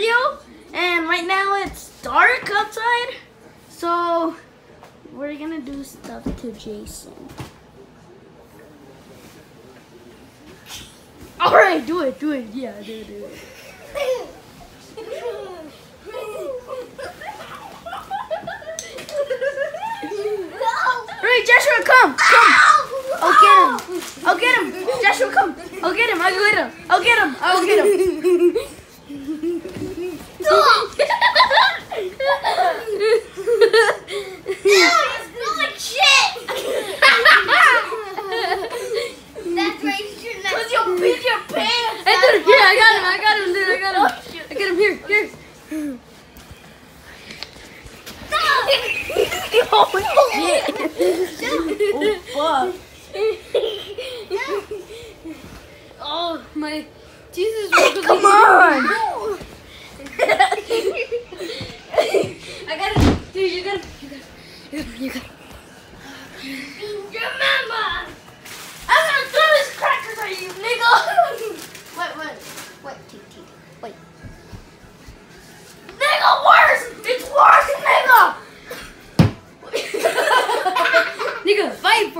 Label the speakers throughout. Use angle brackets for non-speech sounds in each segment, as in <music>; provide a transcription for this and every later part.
Speaker 1: video. And right now it's dark outside. So we're gonna do stuff to Jason. Alright, do it, do it. Yeah, do it, do it. <laughs> Alright, Joshua, come, come. I'll get him. I'll get him. Joshua, come. I'll get him. I'll get him. I'll get him. I'll get him.
Speaker 2: That's right, you shouldn't have-
Speaker 1: Cause you'll beat your pants.
Speaker 3: Hey, dude, here, I got him, I got him, dude, I got him. I got him here, here.
Speaker 1: Oh,
Speaker 3: Oh, fuck. oh, my, Jesus. Come
Speaker 1: Come on. <laughs>
Speaker 3: I got him. Dude, you got him. You got him, you got him.
Speaker 1: Remember, I'm gonna throw these crackers at you, nigga. <laughs>
Speaker 2: Wait, wait, wait, T, T, wait.
Speaker 1: nigga, worse. It's worse, nigga.
Speaker 3: Nigga, fight for reals, nigga.
Speaker 1: Yeah. All right, all right. I'm gonna spill them all over with this.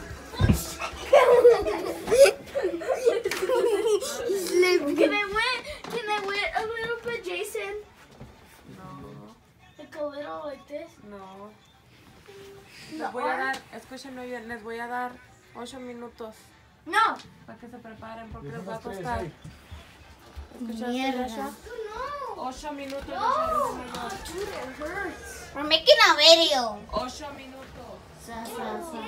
Speaker 1: no.
Speaker 4: Les voy a dar, escúchenme bien, les voy a dar 8 minutos
Speaker 1: No.
Speaker 4: para que se preparen porque les va a costar. ¿Escuchaste, Joshua? 8 minutos, Joshua,
Speaker 1: Dude, it hurts.
Speaker 2: We're making a video.
Speaker 4: 8 minutos.
Speaker 2: Sa, sa, sa.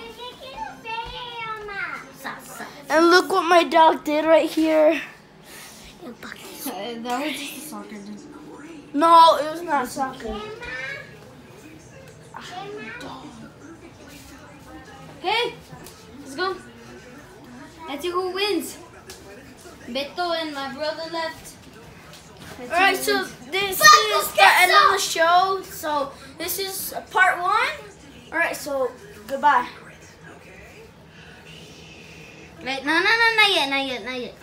Speaker 2: Sa, sa.
Speaker 1: And look what my dog did right here.
Speaker 3: that was just a soccer dude.
Speaker 1: No, it was not soccer.
Speaker 3: Okay, let's go. Let's see who wins. Beto and my brother left.
Speaker 1: Alright, so this is the end of the show. So this is part one. Alright, so goodbye.
Speaker 2: Wait, no, no, no, not yet, not yet, not yet.